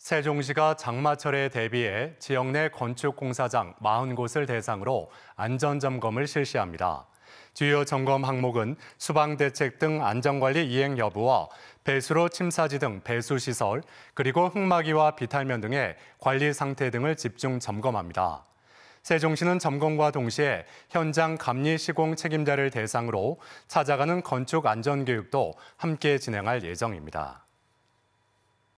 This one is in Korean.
세종시가 장마철에 대비해 지역 내 건축 공사장 40곳을 대상으로 안전 점검을 실시합니다. 주요 점검 항목은 수방 대책 등 안전관리 이행 여부와 배수로 침사지 등 배수 시설, 그리고 흙막이와 비탈면 등의 관리 상태 등을 집중 점검합니다. 세종시는 점검과 동시에 현장 감리 시공 책임자를 대상으로 찾아가는 건축 안전 교육도 함께 진행할 예정입니다.